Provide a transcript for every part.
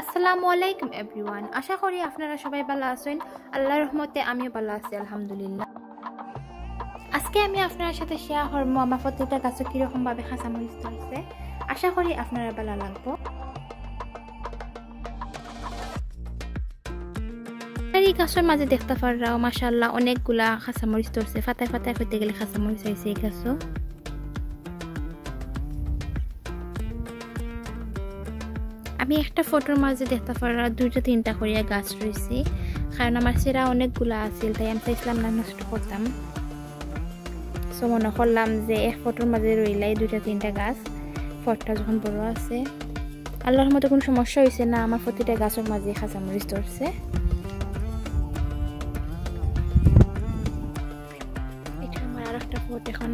আসসালামু আলাইকুম এভরিওয়ান আশা করি আপনারা সবাই ভালো আছেন। আল্লাহর রহমতে আমিও ভালো আছি, আলহামদুলিল্লাহ। আজকে আমি আপনার সাথে শেয়ার করব আমার প্রত্যেকটা গাছে কীরকমভাবে খাঁচামরিচ ধরছে আশা করি আপনারা ভালো লাগবো। এই গাছের মাঝে দেখতে পাররাও মাসাল্লাহ অনেকগুলা খাঁচামরিচ ধরছে ফাতায় ফাতায় করতে গেলে খাঁচামরিচ হয়েছে এই গাছও। আমি একটা ফটোর মাঝে দেখতে পারা দুইটা তিনটা করিয়া গাছ রয়েছি কারণ আমার সেরা অনেকগুলা আছিল, তাই আমি চাইছিলাম না নষ্ট করতাম। সো মনে করলাম যে এক ফটোর মাঝে রইলাই দুইটা তিনটা গাছ ফটোটা যখন বড় আছে। আল্লাহর মতো কোনো সমস্যা হয়েছে না, আমার প্রতিটা গাছের মাঝে খাঁচামরিচ ধরছে। এটা ফটো এখন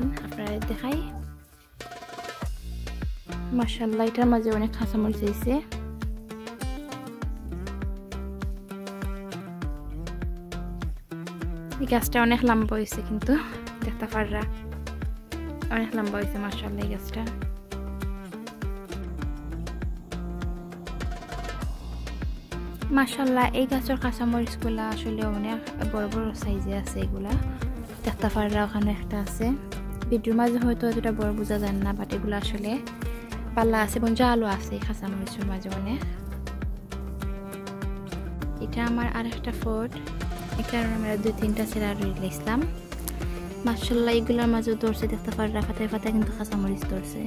দেখাই। এটার মাঝে অনেক খাঁচামরিচ হয়েছে গাছটা অনেক লম্বা হয়েছে কিন্তু। দেখতে পাররা। অনেক লম্বা হয়েছে মাসাল্লাহ এই গাছটা মাসাল্লাহ এই গাছের কাঁচামরিচগুলা আসলে অনেক বড় বড় সাইজে আছে এগুলা। দেখতে পাররা, ওখানে একটা আছে। ভিডিওর মাঝে হয়তো এতটা বড় বোঝা যায় না বাট এগুলো আসলে পাল্লা আছে এবং জালও আছে এই কাঁচামরিচের মাঝে অনেক। এটা আমার আর একটা ফোর্ট। এখানে আমরা দুই, তিনটা সেরা রইল ইসলাম মার্শাল্লাহ এগুলোর মাঝেও ধরছে দেখতে পারে ফাতায় ফাতায় কিন্তু কাঁচামরিচ ধরছে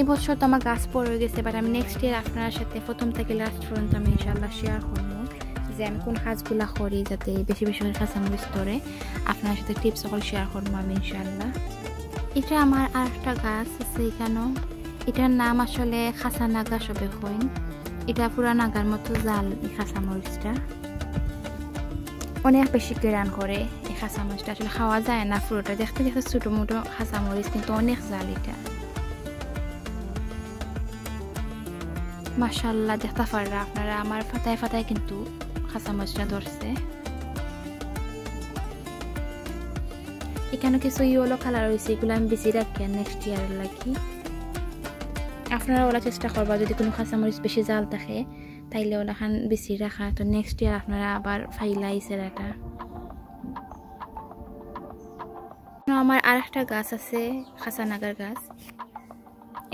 এই বছর তো আমার গাছ পড়ে গেছে বাট আমি নেক্সট ইয়ার আপনার সাথে প্রথম থেকে লাস্ট পর্যন্ত আমি ইনশাল্লাহ শেয়ার করব যে আমি কোন কাজগুলো করি যাতে বেশি বেশি করে কাঁচামরিচ ধরে। আপনার সাথে টিপস সকল শেয়ার করব আমি ইনশাল্লাহ এটা আমার আর একটা গাছ আছে এখানেও। এটার নাম আসলে খাসা নাগা সবে হইন এটা পুরা নাগার মতো জাল, এই খাসা অনেক বেশি কেরান করে এই খাসা আসলে খাওয়া যায় না পুরোটা। দেখতে দেখতে ছোটো মোটো খাসা কিন্তু অনেক জাল এটা। মাসাল্লাহ দেখতে পাররা আপনারা। আমার ফাতায় ফাতায় কিন্তু খাসা ধরছে। এখানে কিছু ইয়েলো কালার হয়েছে, এগুলো আমি বেশি রাখি নেক্সট ইয়ার লাগি। আপনারা ওলা চেষ্টা করবা, যদি কোনো কাঁচামরিচ বেশি জাল থাকে, তাইলে ওলা খান বেশি রাখা। তো নেক্সট ইয়ার আপনারা আবার ফাইলাই সেরাটা আমার আর একটা গাছ আছে খাঁচা নাগার গাছ।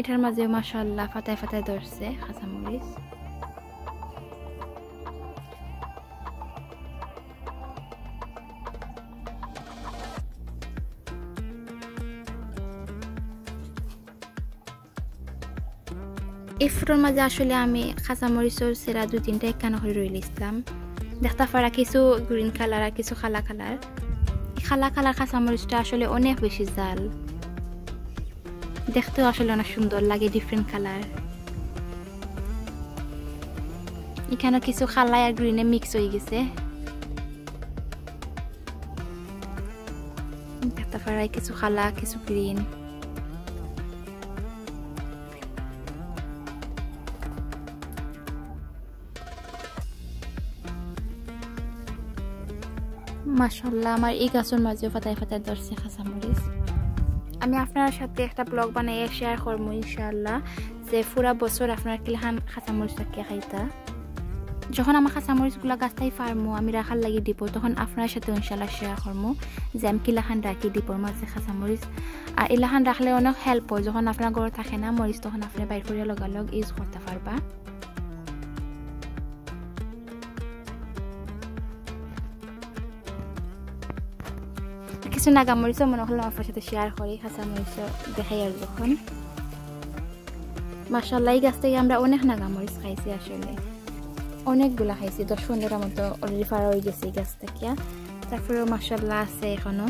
এটার মাঝে মাসাল্লাহ ফাতায় ফাতায় ধরছে কাঁচামরিচ। এই ফুটোর মাঝে আসলে আমি কাঁচামরিচর সেরা দুই তিনটা একখানা করে রইল ইসলাম দেখতে পারা কিছু গ্রিন কালার আর কিছু খালা কালার খালা কালার কাঁচামরিচটা আসলে অনেক বেশি জাল। দেখতেও আসলে অনেক সুন্দর লাগে ডিফারেন্ট কালার এখানে কিছু খালাই আর গ্রিনে মিক্স হয়ে গেছে। দেখতে পারা কিছু খালা কিছু গ্রিন মাসাল্লাহ আমার এই গাছের মাঝে ফাতায় ফাতায় ধরছে খাঁচামরিচ আমি আপনার সাথে একটা ব্লগ বানাইয়ে শেয়ার করবো ইনশাল্লাহ যে পুরা বছর আপনার কিলাখান খাঁচামরিচ রাখিয়া খাইতা। যখন আমার কাঁচামরিচগুলো গাছটাই ফার্মো আমি রাখার লাগি দিব তখন আপনার সাথে ইনশাল্লাহ শেয়ার করবো যে আমি কিলাখান রাখি দিবর মাঝে কাঁচামরিচ আর এলাখান রাখলে অনেক হেল্প হয় যখন আপনার ঘরে থাকে না মরিচ তখন আপনি বাইর করে লগালগ ইউজ করতে পারবা। কিছু নাগামরিচও মনে হলো আপনার সাথে শেয়ার করি কাঁচামরিচও দেখাই আর যখন মাসাল্লাহ গাছ থেকে আমরা অনেক নাগামরিচ খাইছি আসলে অনেকগুলা খাইছি দশ পনেরোটা মতো অলরেডি ফারা হয়ে গেছে এই গাছ থেকে তারপরেও মাসাল্লাহ আছে এখনও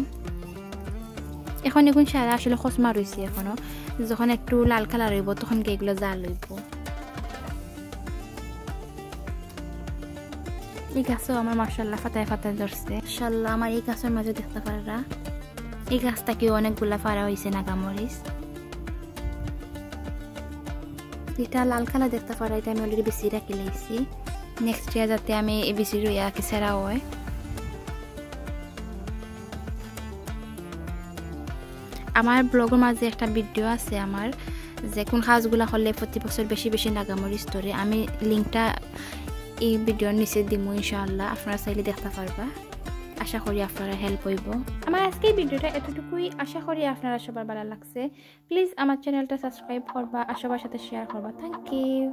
এখন এখন সারা আসলে খসমা রয়েছে এখনও যখন একটু লাল কালার হইব তখন এগুলো জাল হইব এই গাছও আমার মার্শাল্লাহ ফাতায় ফাতায় ধরছে। মার্শাল্লাহ আমার এই গাছের মাঝে দেখতে পারা এই গাছটাকেও অনেকগুলা ফাড়া হয়েছে নাগামরিচ এটা লাল কালার দেখতে পারা এটা আমি অলরেডি বেশি রাখি লাইছি নেক্সট ইয়ার যাতে আমি এই বেশি রইয়া রাখি সেরা হয়। আমার ব্লগের মাঝে একটা ভিডিও আছে আমার, যে কোন সাজগুলা হলে প্রতি বছর বেশি বেশি নাগামরিচ ধরে আমি লিঙ্কটা এই ভিডিওর নিচে দিব ইনশাআল্লাহ। আপনারা চাইলে দেখতে পারবা। আশা করি আপনারা হেল্প হইব। আমার আজকে ভিডিওটা এতটুকুই। আশা করি আপনারা সবার ভালো লাগছে। প্লিজ আমার চ্যানেলটা সাবস্ক্রাইব করবা, আর সবার সাথে শেয়ার করবা। Thank you